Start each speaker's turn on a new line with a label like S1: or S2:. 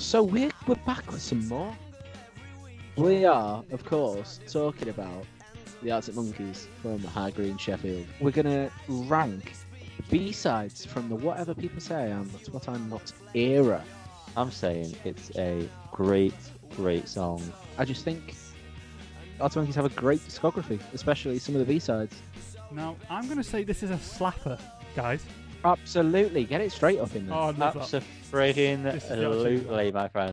S1: So we're we're back with some more. We are, of course, talking about the Arctic Monkeys from High Green Sheffield. We're gonna rank B sides from the whatever people say and that's what I'm not era.
S2: I'm saying it's a great, great song.
S1: I just think Arctic Monkeys have a great discography, especially some of the B sides.
S3: Now, I'm going to say this is a slapper, guys.
S1: Absolutely, get it straight up in there.
S3: Oh, I love that.
S2: Absolutely,
S3: This is the absolute-
S2: my friend.